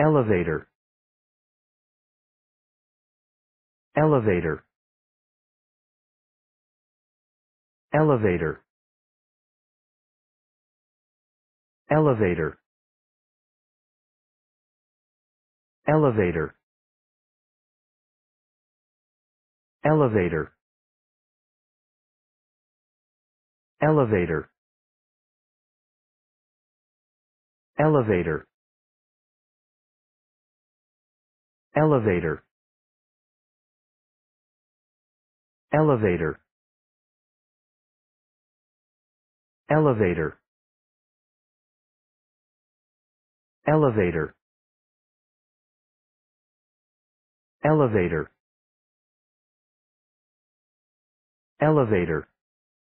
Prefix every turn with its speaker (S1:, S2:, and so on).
S1: elevator. Elevator. Elevator. Elevator. Elevator. Elevator. Elevator. Elevator elevator. Elevator. Elevator. Elevator. Elevator. Elevator